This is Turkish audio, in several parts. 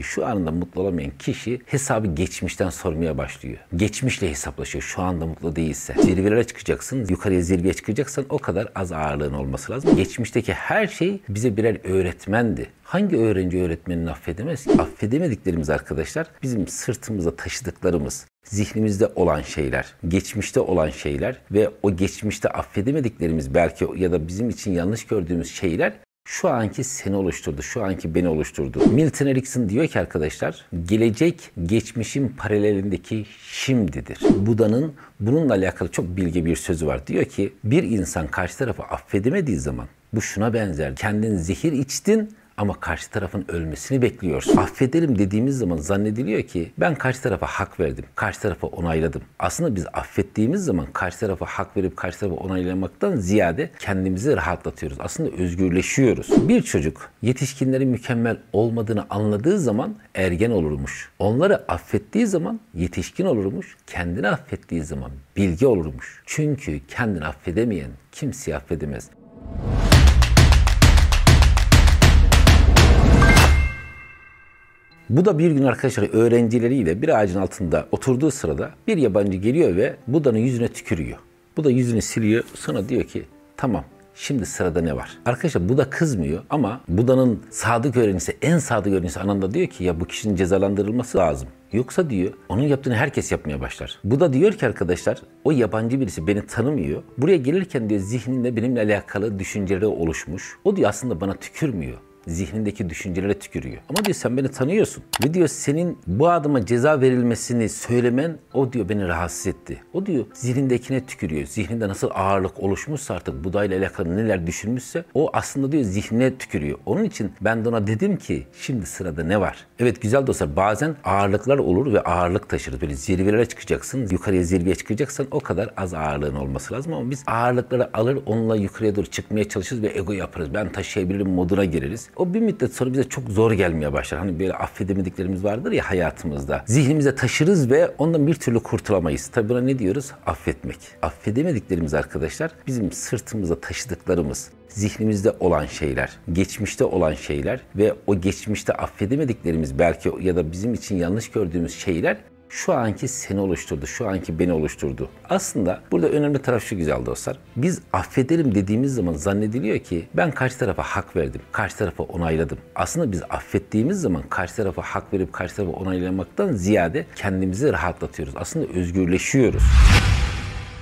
Şu anda mutlu olamayan kişi hesabı geçmişten sormaya başlıyor. Geçmişle hesaplaşıyor. Şu anda mutlu değilse. Zirvelere çıkacaksın. Yukarıya zirveye çıkacaksan o kadar az ağırlığın olması lazım. Geçmişteki her şey bize birer öğretmendi. Hangi öğrenci öğretmenini affedemez? Affedemediklerimiz arkadaşlar bizim sırtımızda taşıdıklarımız, zihnimizde olan şeyler, geçmişte olan şeyler ve o geçmişte affedemediklerimiz belki ya da bizim için yanlış gördüğümüz şeyler şu anki seni oluşturdu, şu anki beni oluşturdu. Milton Erickson diyor ki arkadaşlar, gelecek geçmişin paralelindeki şimdidir. Buda'nın bununla alakalı çok bilge bir sözü var. Diyor ki, bir insan karşı tarafı affedemediği zaman bu şuna benzer. Kendin zehir içtin, ama karşı tarafın ölmesini bekliyorsun. Affedelim dediğimiz zaman zannediliyor ki ben karşı tarafa hak verdim, karşı tarafa onayladım. Aslında biz affettiğimiz zaman karşı tarafa hak verip karşı tarafa onaylamaktan ziyade kendimizi rahatlatıyoruz. Aslında özgürleşiyoruz. Bir çocuk yetişkinlerin mükemmel olmadığını anladığı zaman ergen olurmuş. Onları affettiği zaman yetişkin olurmuş. Kendini affettiği zaman bilgi olurmuş. Çünkü kendini affedemeyen kimseyi affedemez. Bu da bir gün arkadaşlar öğrencileriyle bir ağacın altında oturduğu sırada bir yabancı geliyor ve Buda'nın yüzüne tükürüyor. Bu da yüzünü siliyor. Sonra diyor ki tamam Şimdi sırada ne var? Arkadaşlar bu da kızmıyor ama Buda'nın sadık öğrencisi, en sadık öğrencisi anında diyor ki ya bu kişinin cezalandırılması lazım. Yoksa diyor onun yaptığını herkes yapmaya başlar. Bu da diyor ki arkadaşlar o yabancı birisi beni tanımıyor. Buraya gelirken diyor zihninde benimle alakalı düşünceleri oluşmuş. O diyor aslında bana tükürmüyor zihnindeki düşüncelere tükürüyor. Ama diyor sen beni tanıyorsun. Ve diyor senin bu adıma ceza verilmesini söylemen o diyor beni rahatsız etti. O diyor zihnindekine tükürüyor. Zihninde nasıl ağırlık oluşmuşsa artık budayla alakalı neler düşünmüşse o aslında diyor zihnine tükürüyor. Onun için ben de ona dedim ki şimdi sırada ne var? Evet güzel dostlar bazen ağırlıklar olur ve ağırlık taşırız. Böyle zirvelere çıkacaksın. Yukarıya zirveye çıkacaksan o kadar az ağırlığın olması lazım ama biz ağırlıkları alır onunla yukarıya doğru çıkmaya çalışırız ve ego yaparız. Ben taşıyabilirim moduna gireriz. O bir müddet sonra bize çok zor gelmeye başlar. Hani böyle affedemediklerimiz vardır ya hayatımızda. Zihnimize taşırız ve ondan bir türlü kurtulamayız. Tabi buna ne diyoruz? Affetmek. Affedemediklerimiz arkadaşlar bizim sırtımızda taşıdıklarımız, zihnimizde olan şeyler, geçmişte olan şeyler ve o geçmişte affedemediklerimiz belki ya da bizim için yanlış gördüğümüz şeyler şu anki seni oluşturdu, şu anki beni oluşturdu. Aslında burada önemli taraf şu güzel dostlar. Biz affedelim dediğimiz zaman zannediliyor ki ben karşı tarafa hak verdim, karşı tarafa onayladım. Aslında biz affettiğimiz zaman karşı tarafa hak verip karşı tarafa onaylamaktan ziyade kendimizi rahatlatıyoruz. Aslında özgürleşiyoruz.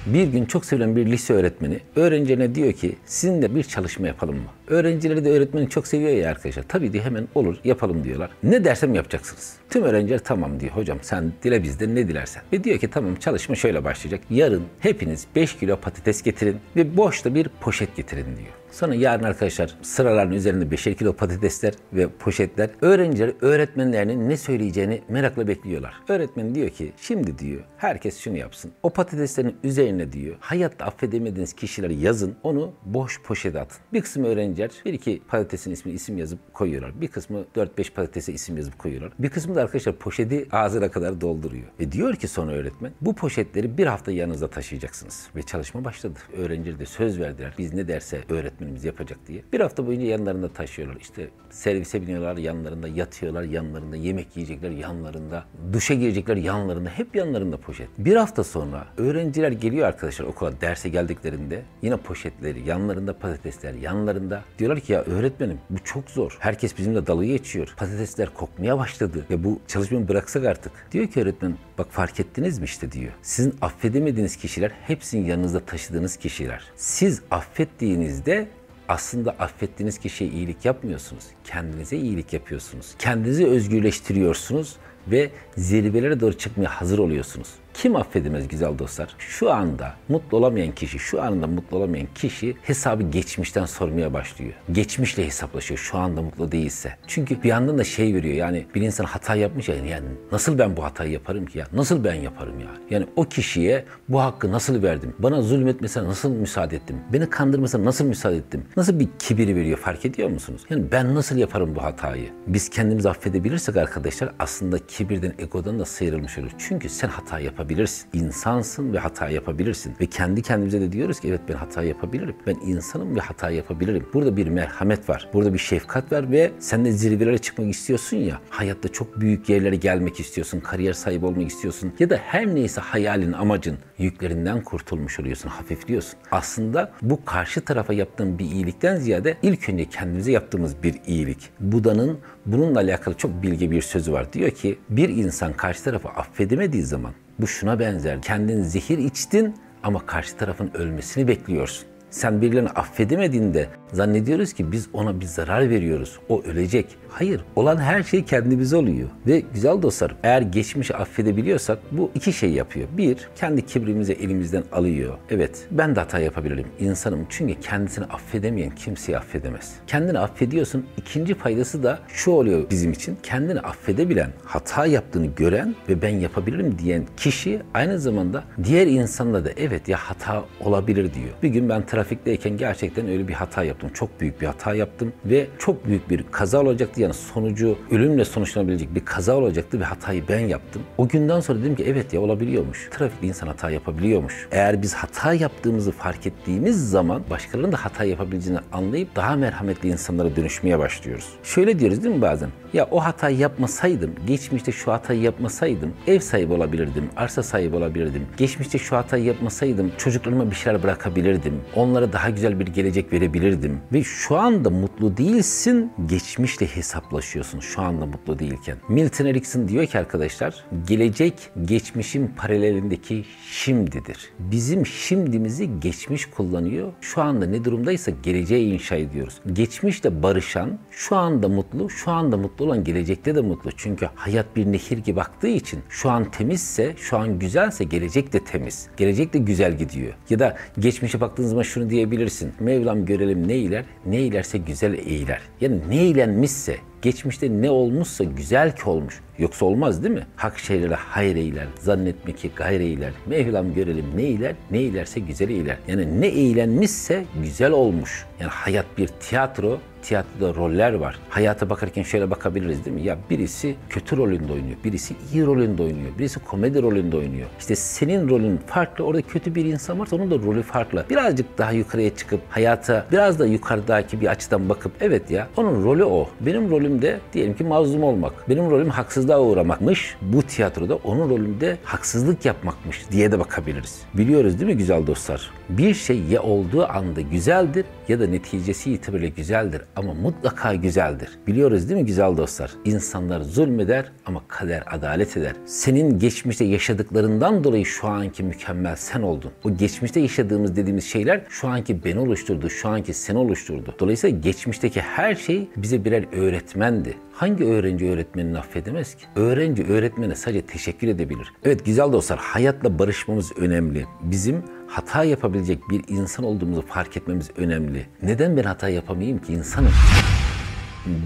Bir gün çok sevilen bir lise öğretmeni öğrencilerine diyor ki sizinle bir çalışma yapalım mı? Öğrencileri de öğretmeni çok seviyor ya arkadaşlar. Tabii diyor hemen olur yapalım diyorlar. Ne dersem yapacaksınız. Tüm öğrenciler tamam diyor hocam sen dile bizden ne dilersen. Ve diyor ki tamam çalışma şöyle başlayacak. Yarın hepiniz 5 kilo patates getirin ve boşta bir poşet getirin diyor. Sonra yarın arkadaşlar sıraların üzerinde 5'er kilo patatesler ve poşetler. Öğrenciler öğretmenlerinin ne söyleyeceğini merakla bekliyorlar. Öğretmen diyor ki şimdi diyor herkes şunu yapsın. O patateslerin üzerine diyor hayatta affedemediğiniz kişileri yazın onu boş poşete atın. Bir kısım öğrenciler bir iki patatesin ismini isim yazıp koyuyorlar. Bir kısmı 4-5 patatese isim yazıp koyuyorlar. Bir kısmı da arkadaşlar poşeti ağzına kadar dolduruyor. Ve diyor ki sonra öğretmen bu poşetleri bir hafta yanınızda taşıyacaksınız. Ve çalışma başladı. Öğrenciler de söz verdiler. Biz ne derse öğretmenimiz yapacak diye. Bir hafta boyunca yanlarında taşıyorlar. İşte servise biniyorlar yanlarında, yatıyorlar yanlarında, yemek yiyecekler yanlarında, duşa girecekler yanlarında, hep yanlarında poşet. Bir hafta sonra öğrenciler geliyor arkadaşlar okula derse geldiklerinde yine poşetleri, yanlarında patatesler, yanlarında. Diyorlar ki ya öğretmenim bu çok zor. Herkes bizimle dalga geçiyor. Patatesler kokmaya başladı ve bu çalışmayı bıraksak artık. Diyor ki öğretmen bak fark ettiniz mi işte diyor. Sizin affedemediğiniz kişiler hepsinin yanınızda taşıdığınız kişiler. Siz affettiğinizde aslında affettiğiniz kişiye iyilik yapmıyorsunuz. Kendinize iyilik yapıyorsunuz. Kendinizi özgürleştiriyorsunuz ve zirvelere doğru çıkmaya hazır oluyorsunuz. Kim affedemez güzel dostlar? Şu anda mutlu olamayan kişi, şu anda mutlu olamayan kişi hesabı geçmişten sormaya başlıyor. Geçmişle hesaplaşıyor şu anda mutlu değilse. Çünkü bir yandan da şey veriyor yani bir insan hata yapmış ya yani nasıl ben bu hatayı yaparım ki ya? Nasıl ben yaparım ya? Yani o kişiye bu hakkı nasıl verdim? Bana zulmetmesine nasıl müsaade ettim? Beni kandırmasına nasıl müsaade ettim? Nasıl bir kibir veriyor fark ediyor musunuz? Yani ben nasıl yaparım bu hatayı? Biz kendimizi affedebilirsek arkadaşlar aslında kibirden, egodan da sıyrılmış oluruz. Çünkü sen hata yapabilirsin yapabilirsin. İnsansın ve hata yapabilirsin. Ve kendi kendimize de diyoruz ki evet ben hata yapabilirim. Ben insanım ve hata yapabilirim. Burada bir merhamet var. Burada bir şefkat var ve sen de zirvelere çıkmak istiyorsun ya. Hayatta çok büyük yerlere gelmek istiyorsun. Kariyer sahibi olmak istiyorsun. Ya da her neyse hayalin, amacın yüklerinden kurtulmuş oluyorsun. Hafifliyorsun. Aslında bu karşı tarafa yaptığın bir iyilikten ziyade ilk önce kendimize yaptığımız bir iyilik. Buda'nın bununla alakalı çok bilge bir sözü var. Diyor ki bir insan karşı tarafı affedemediği zaman bu şuna benzer. Kendin zehir içtin ama karşı tarafın ölmesini bekliyorsun. Sen birilerini affedemediğinde zannediyoruz ki biz ona bir zarar veriyoruz. O ölecek. Hayır. Olan her şey kendimize oluyor. Ve güzel dostlar eğer geçmişi affedebiliyorsak bu iki şey yapıyor. Bir, kendi kibrimizi elimizden alıyor. Evet ben de hata yapabilirim. İnsanım çünkü kendisini affedemeyen kimseyi affedemez. Kendini affediyorsun. İkinci faydası da şu oluyor bizim için. Kendini affedebilen, hata yaptığını gören ve ben yapabilirim diyen kişi aynı zamanda diğer insanla da evet ya hata olabilir diyor. Bir gün ben trafikteyken gerçekten öyle bir hata yaptım. Çok büyük bir hata yaptım ve çok büyük bir kaza olacaktı. Yani sonucu ölümle sonuçlanabilecek bir kaza olacaktı ve hatayı ben yaptım. O günden sonra dedim ki evet ya olabiliyormuş. Trafikte insan hata yapabiliyormuş. Eğer biz hata yaptığımızı fark ettiğimiz zaman başkalarının da hata yapabileceğini anlayıp daha merhametli insanlara dönüşmeye başlıyoruz. Şöyle diyoruz değil mi bazen? Ya o hatayı yapmasaydım, geçmişte şu hatayı yapmasaydım ev sahibi olabilirdim, arsa sahibi olabilirdim. Geçmişte şu hatayı yapmasaydım çocuklarıma bir şeyler bırakabilirdim. Onlara daha güzel bir gelecek verebilirdim. Ve şu anda mutlu değilsin, geçmişle hesaplaşıyorsun şu anda mutlu değilken. Milton Erickson diyor ki arkadaşlar, gelecek geçmişin paralelindeki şimdidir. Bizim şimdimizi geçmiş kullanıyor. Şu anda ne durumdaysa geleceğe inşa ediyoruz. Geçmişle barışan, şu anda mutlu, şu anda mutlu olan gelecekte de mutlu. Çünkü hayat bir nehir gibi aktığı için şu an temizse, şu an güzelse gelecek de temiz. Gelecek de güzel gidiyor. Ya da geçmişe baktığınız zaman şunu diyebilirsin. Mevlam görelim ne iler, ne ilerse güzel eğiler. Yani ne eğlenmişse, geçmişte ne olmuşsa güzel ki olmuş. Yoksa olmaz değil mi? Hak şeylere hayır eyler, zannetme ki gayre eyler. Mevlam görelim ne eyler, ne eylerse güzel eyler. Yani ne eğlenmişse güzel olmuş. Yani hayat bir tiyatro, tiyatroda roller var. Hayata bakarken şöyle bakabiliriz değil mi? Ya birisi kötü rolünde oynuyor, birisi iyi rolünde oynuyor, birisi komedi rolünde oynuyor. İşte senin rolün farklı, orada kötü bir insan varsa onun da rolü farklı. Birazcık daha yukarıya çıkıp hayata biraz da yukarıdaki bir açıdan bakıp evet ya onun rolü o. Benim rolüm de diyelim ki mazlum olmak. Benim rolüm haksızlığa uğramakmış. Bu tiyatroda onun rolünde haksızlık yapmakmış diye de bakabiliriz. Biliyoruz değil mi güzel dostlar? Bir şey ya olduğu anda güzeldir ya da neticesi itibariyle güzeldir ama mutlaka güzeldir. Biliyoruz değil mi güzel dostlar? İnsanlar zulmeder ama kader adalet eder. Senin geçmişte yaşadıklarından dolayı şu anki mükemmel sen oldun. O geçmişte yaşadığımız dediğimiz şeyler şu anki beni oluşturdu, şu anki seni oluşturdu. Dolayısıyla geçmişteki her şey bize birer öğretmendi. Hangi öğrenci öğretmenini affedemez ki? Öğrenci öğretmene sadece teşekkür edebilir. Evet güzel dostlar hayatla barışmamız önemli. Bizim hata yapabilecek bir insan olduğumuzu fark etmemiz önemli. Neden ben hata yapamayayım ki insanım?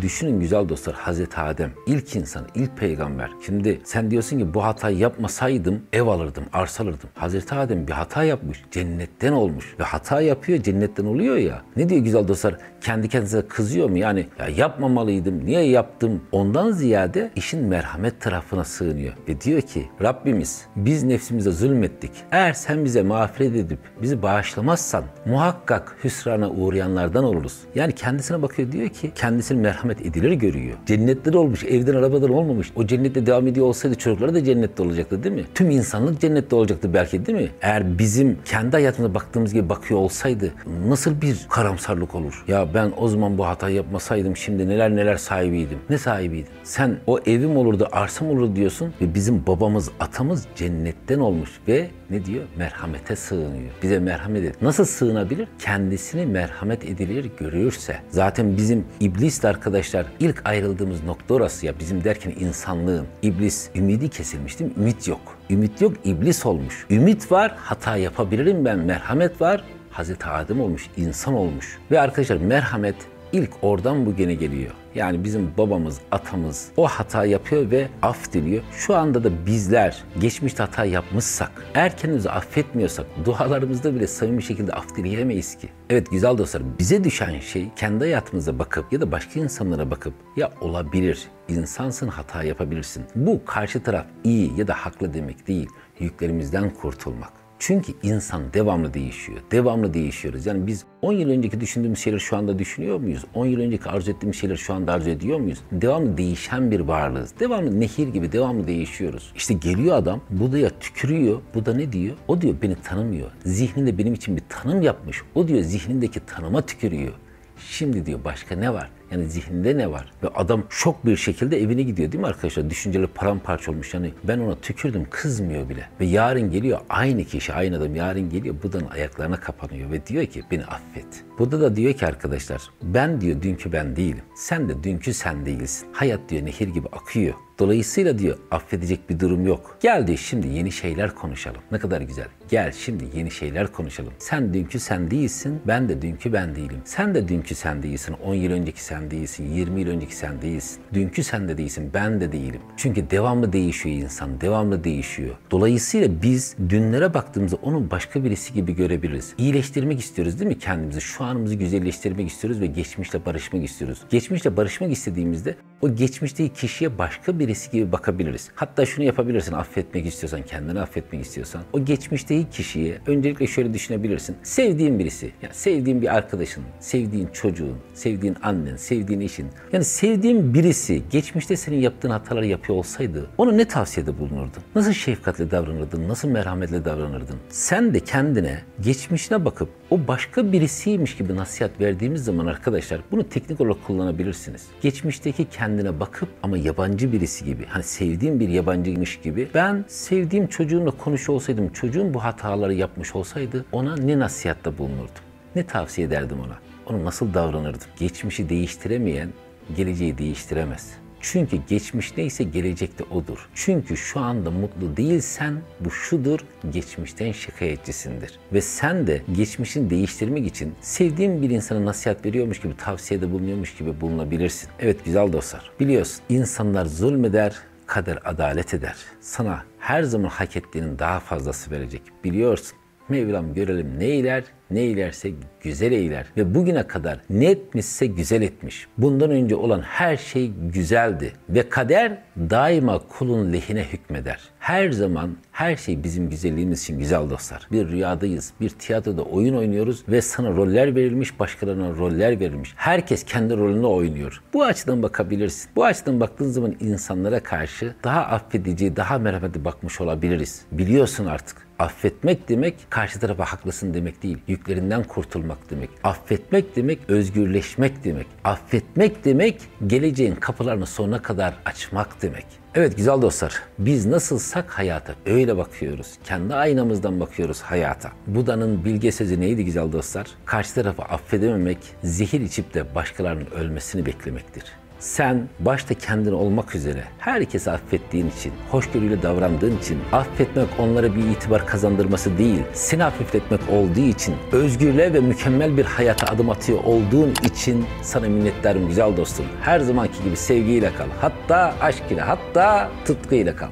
Düşünün güzel dostlar Hazreti Adem ilk insan, ilk peygamber. Şimdi sen diyorsun ki bu hatayı yapmasaydım ev alırdım, arsa alırdım. Hazreti Adem bir hata yapmış, cennetten olmuş. Ve hata yapıyor, cennetten oluyor ya. Ne diyor güzel dostlar? Kendi kendisine kızıyor mu? Yani ya yapmamalıydım, niye yaptım? Ondan ziyade işin merhamet tarafına sığınıyor. Ve diyor ki Rabbimiz biz nefsimize zulmettik. Eğer sen bize mağfiret edip bizi bağışlamazsan muhakkak hüsrana uğrayanlardan oluruz. Yani kendisine bakıyor diyor ki kendisini merhamet edilir görüyor. Cennette de olmuş, evden arabadan olmamış. O cennette devam ediyor olsaydı çocukları da cennette olacaktı değil mi? Tüm insanlık cennette olacaktı belki değil mi? Eğer bizim kendi hayatımıza baktığımız gibi bakıyor olsaydı nasıl bir karamsarlık olur? Ya ben o zaman bu hatayı yapmasaydım şimdi neler neler sahibiydim. Ne sahibiydim? Sen o evim olurdu, arsam olurdu diyorsun ve bizim babamız, atamız cennetten olmuş ve ne diyor? Merhamete sığınıyor. Bize merhamet et. Nasıl sığınabilir? Kendisini merhamet edilir görürse. Zaten bizim iblisle arkadaşlar ilk ayrıldığımız nokta orası ya. Bizim derken insanlığın. iblis ümidi kesilmiş değil mi? Ümit yok. Ümit yok, iblis olmuş. Ümit var, hata yapabilirim ben. Merhamet var, Hazreti Adem olmuş, insan olmuş. Ve arkadaşlar merhamet ilk oradan bugüne geliyor. Yani bizim babamız, atamız o hata yapıyor ve af diliyor. Şu anda da bizler geçmişte hata yapmışsak, eğer kendimizi affetmiyorsak dualarımızda bile samimi şekilde af dileyemeyiz ki. Evet güzel dostlar bize düşen şey kendi hayatımıza bakıp ya da başka insanlara bakıp ya olabilir, insansın hata yapabilirsin. Bu karşı taraf iyi ya da haklı demek değil. Yüklerimizden kurtulmak. Çünkü insan devamlı değişiyor. Devamlı değişiyoruz. Yani biz 10 yıl önceki düşündüğümüz şeyleri şu anda düşünüyor muyuz? 10 yıl önceki arzu ettiğimiz şeyleri şu anda arzu ediyor muyuz? Devamlı değişen bir varlığız. Devamlı nehir gibi devamlı değişiyoruz. İşte geliyor adam Buda'ya tükürüyor. Buda ne diyor? O diyor beni tanımıyor. Zihninde benim için bir tanım yapmış. O diyor zihnindeki tanıma tükürüyor. Şimdi diyor başka ne var? Yani zihninde ne var? Ve adam şok bir şekilde evine gidiyor değil mi arkadaşlar? Düşünceleri paramparça olmuş. Yani ben ona tükürdüm kızmıyor bile. Ve yarın geliyor aynı kişi, aynı adam yarın geliyor Buda'nın ayaklarına kapanıyor ve diyor ki beni affet. Buda da diyor ki arkadaşlar ben diyor dünkü ben değilim. Sen de dünkü sen değilsin. Hayat diyor nehir gibi akıyor. Dolayısıyla diyor affedecek bir durum yok. Gel diyor şimdi yeni şeyler konuşalım. Ne kadar güzel. Gel şimdi yeni şeyler konuşalım. Sen dünkü sen değilsin, ben de dünkü ben değilim. Sen de dünkü sen değilsin, 10 yıl önceki sen değilsin, 20 yıl önceki sen değilsin. Dünkü sen de değilsin, ben de değilim. Çünkü devamlı değişiyor insan, devamlı değişiyor. Dolayısıyla biz dünlere baktığımızda onu başka birisi gibi görebiliriz. İyileştirmek istiyoruz değil mi kendimizi? Şu anımızı güzelleştirmek istiyoruz ve geçmişle barışmak istiyoruz. Geçmişle barışmak istediğimizde o geçmişteki kişiye başka birisi gibi bakabiliriz. Hatta şunu yapabilirsin affetmek istiyorsan, kendini affetmek istiyorsan. O geçmişteki kişiye öncelikle şöyle düşünebilirsin. Sevdiğin birisi, yani sevdiğin bir arkadaşın, sevdiğin çocuğun, sevdiğin annen, sevdiğin eşin. Yani sevdiğin birisi geçmişte senin yaptığın hataları yapıyor olsaydı ona ne tavsiyede bulunurdun? Nasıl şefkatle davranırdın? Nasıl merhametle davranırdın? Sen de kendine geçmişine bakıp o başka birisiymiş gibi nasihat verdiğimiz zaman arkadaşlar bunu teknik olarak kullanabilirsiniz. Geçmişteki kendine bakıp ama yabancı birisi gibi hani sevdiğim bir yabancıymış gibi ben sevdiğim çocuğumla konuşuyor olsaydım çocuğum bu hataları yapmış olsaydı ona ne nasihatta bulunurdum? Ne tavsiye ederdim ona? Ona nasıl davranırdım? Geçmişi değiştiremeyen geleceği değiştiremez. Çünkü geçmiş neyse gelecek de odur. Çünkü şu anda mutlu değilsen bu şudur, geçmişten şikayetçisindir. Ve sen de geçmişini değiştirmek için sevdiğin bir insana nasihat veriyormuş gibi, tavsiyede bulunuyormuş gibi bulunabilirsin. Evet güzel dostlar, biliyorsun insanlar zulmeder, kader adalet eder. Sana her zaman hak ettiğinin daha fazlası verecek. Biliyorsun. Mevlam görelim ne eyler, ne eylerse güzel eyler. Ve bugüne kadar ne etmişse güzel etmiş. Bundan önce olan her şey güzeldi. Ve kader daima kulun lehine hükmeder. Her zaman her şey bizim güzelliğimiz için güzel dostlar. Bir rüyadayız, bir tiyatroda oyun oynuyoruz ve sana roller verilmiş, başkalarına roller verilmiş. Herkes kendi rolünü oynuyor. Bu açıdan bakabilirsin. Bu açıdan baktığın zaman insanlara karşı daha affedici, daha merhametli bakmış olabiliriz. Biliyorsun artık Affetmek demek karşı tarafa haklısın demek değil. Yüklerinden kurtulmak demek. Affetmek demek özgürleşmek demek. Affetmek demek geleceğin kapılarını sonuna kadar açmak demek. Evet güzel dostlar, biz nasılsak hayata öyle bakıyoruz. Kendi aynamızdan bakıyoruz hayata. Buda'nın bilge sözü neydi güzel dostlar? Karşı tarafı affedememek, zehir içip de başkalarının ölmesini beklemektir. Sen başta kendin olmak üzere herkesi affettiğin için, hoşgörüyle davrandığın için, affetmek onlara bir itibar kazandırması değil, seni hafifletmek olduğu için, özgürlüğe ve mükemmel bir hayata adım atıyor olduğun için sana minnettarım güzel dostum. Her zamanki gibi sevgiyle kal. Hatta aşk ile, hatta tutkuyla kal.